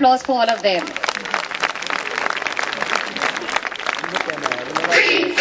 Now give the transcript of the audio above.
applause for all of them. Ready,